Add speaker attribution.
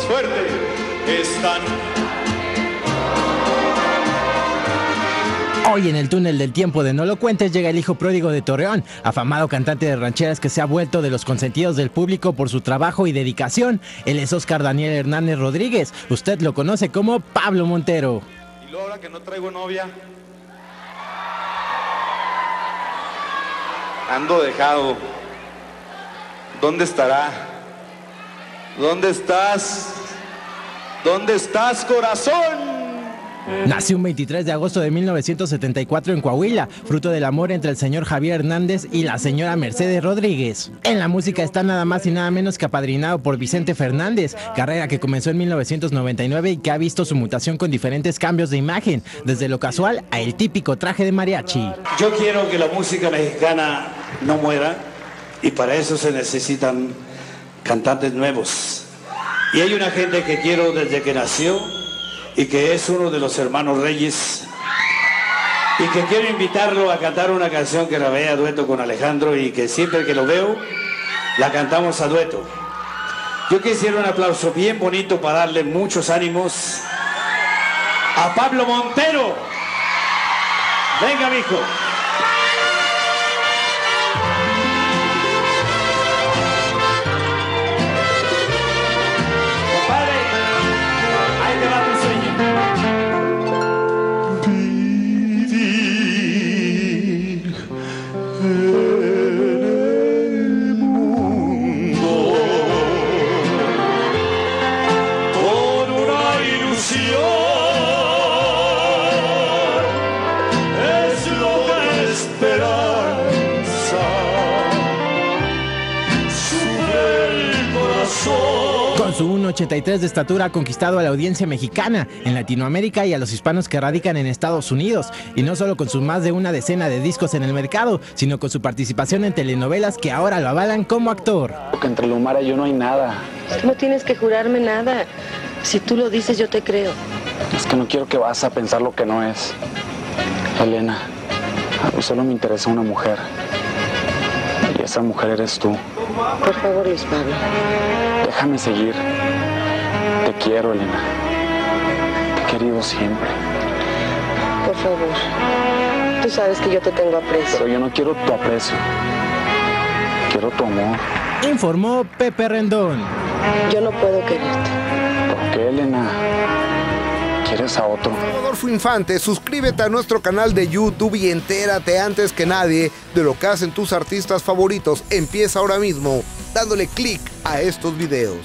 Speaker 1: fuerte. Están
Speaker 2: Hoy en el túnel del tiempo de No lo cuentes llega el hijo pródigo de Torreón, afamado cantante de rancheras que se ha vuelto de los consentidos del público por su trabajo y dedicación. Él es Oscar Daniel Hernández Rodríguez. Usted lo conoce como Pablo Montero.
Speaker 1: Y luego ahora que no traigo novia. Ando dejado. ¿Dónde estará? ¿Dónde estás? ¿Dónde estás, corazón?
Speaker 2: Nació un 23 de agosto de 1974 en Coahuila, fruto del amor entre el señor Javier Hernández y la señora Mercedes Rodríguez. En la música está nada más y nada menos que apadrinado por Vicente Fernández, carrera que comenzó en 1999 y que ha visto su mutación con diferentes cambios de imagen, desde lo casual a el típico traje de mariachi.
Speaker 3: Yo quiero que la música mexicana no muera y para eso se necesitan cantantes nuevos. Y hay una gente que quiero desde que nació y que es uno de los hermanos Reyes y que quiero invitarlo a cantar una canción que la a dueto con Alejandro y que siempre que lo veo la cantamos a dueto. Yo quisiera un aplauso bien bonito para darle muchos ánimos a Pablo Montero. Venga, mijo.
Speaker 1: Con
Speaker 2: su 1,83 de estatura ha conquistado a la audiencia mexicana, en Latinoamérica y a los hispanos que radican en Estados Unidos. Y no solo con sus más de una decena de discos en el mercado, sino con su participación en telenovelas que ahora lo avalan como actor.
Speaker 4: Entre Lumara y yo no hay nada.
Speaker 5: No tienes que jurarme nada. Si tú lo dices, yo te creo.
Speaker 4: Es que no quiero que vas a pensar lo que no es. Elena, a mí solo me interesa una mujer. Y esa mujer eres tú.
Speaker 5: Por favor, Luis Pablo.
Speaker 4: Déjame seguir. Te quiero, Elena. Te he querido siempre.
Speaker 5: Por favor. Tú sabes que yo te tengo aprecio.
Speaker 4: Pero yo no quiero tu aprecio. Quiero tu amor.
Speaker 2: Informó Pepe Rendón.
Speaker 5: Yo no puedo quererte.
Speaker 4: ¿Por qué, Elena? ¿Quieres a otro?
Speaker 6: Rodolfo Infante, suscríbete a nuestro canal de YouTube y entérate antes que nadie de lo que hacen tus artistas favoritos. Empieza ahora mismo dándole clic a estos videos.